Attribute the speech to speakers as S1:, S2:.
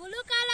S1: ブルカラ